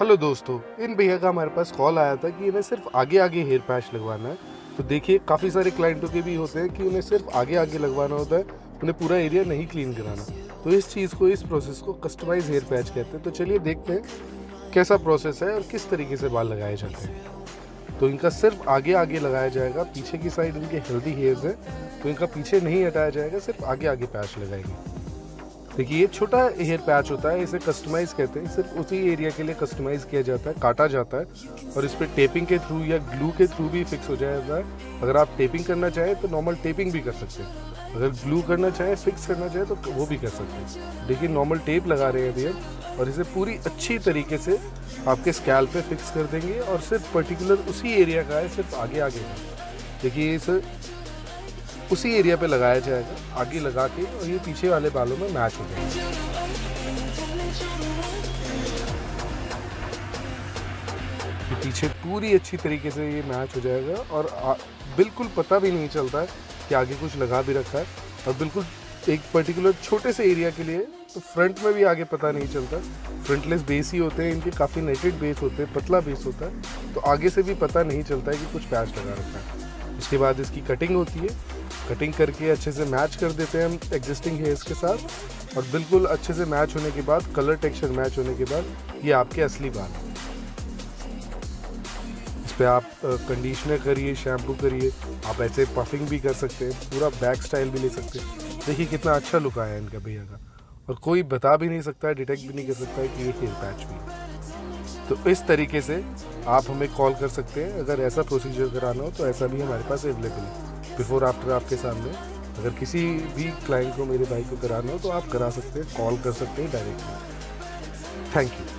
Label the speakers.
Speaker 1: Hello दोस्तों, इन भैया का हमारे पास कॉल आया था कि इन्हें सिर्फ़ आगे आगे हेयर पैच लगवाना है। तो देखिए, काफ़ी सारे क्लाइंटों के भी होते हैं कि उन्हें सिर्फ़ आगे आगे लगवाना होता है, उन्हें पूरा एरिया नहीं क्लीन कराना। तो इस चीज़ को, इस प्रोसेस को कस्टमाइज हेयर पैच कहते हैं। तो चलिए देखते हैं कैसा प्रोसेस है और किस तरीके से बाल लगाए जाते हैं। तो इनका सिर्फ़ आगे आगे लगाया जाएगा, पीछे की साइड इनके हेल्दी हेयर्स हैं। तो इनका पीछे नहीं हटाया जाएगा, सिर्फ़ आगे आगे पैच लगाएँगे। देखिए, ये छोटा हेयर पैच होता है, इसे कस्टमाइज कहते हैं। सिर्फ़ उसी एरिया के लिए कस्टमाइज किया जाता है, काटा जाता है। और इस पर टेपिंग के थ्रू या ग्लू के थ्रू भी फिक्स हो जाता है अगर आप टेपिंग करना चाहें तो नॉर्मल टेपिंग भी कर सकते हैं। अगर ग्लू करना चाहें फिक्स करना चाहें तो वो भी कर सकते हैं। देखिए नॉर्मल टेप लगा रहे हैं भैया और इसे पूरी अच्छी तरीके से आपके स्कैल पे फिक्स कर देंगे। और सिर्फ़ पर्टिकुलर उसी एरिया का है, सिर्फ़ आगे आगे का देखिए, इस उसी एरिया पे लगाया जाएगा। आगे लगा के और ये पीछे वाले बालों में मैच हो जाएगा। पीछे पूरी अच्छी तरीके से ये मैच हो जाएगा और आ, बिल्कुल पता भी नहीं चलता है कि आगे कुछ लगा भी रखा है। और बिल्कुल एक पर्टिकुलर छोटे से एरिया के लिए तो फ्रंट में भी आगे पता नहीं चलता। फ्रंटलेस बेस ही होते हैं इनके काफ़ी नेटेड बेस होते हैं पतला बेस होता है। तो आगे से भी पता नहीं चलता है कि कुछ पैच लगा रखा है। उसके बाद इसकी कटिंग होती है। कटिंग करके अच्छे से मैच कर देते हैं हम एग्जिस्टिंग हेयर्स के साथ। और बिल्कुल अच्छे से मैच होने के बाद कलर टेक्सचर मैच होने के बाद, ये आपके असली बाल इस पर आप कंडीशनर करिए शैम्पू करिए, आप ऐसे पफिंग भी कर सकते हैं, पूरा बैक स्टाइल भी ले सकते हैं। देखिए कितना अच्छा लुक आया इनका भैया का। और कोई बता भी नहीं सकता है डिटेक्ट भी नहीं कर सकता है कि ये हेयर पैच भी है। तो इस तरीके से आप हमें कॉल कर सकते हैं, अगर ऐसा प्रोसीजर कराना हो तो ऐसा भी हमारे पास अवेलेबल है। बिफोर, आफ्टर आपके सामने। अगर किसी भी क्लाइंट को मेरे भाई को कराना हो तो आप करा सकते हैं कॉल कर सकते हैं डायरेक्टली थैंक यू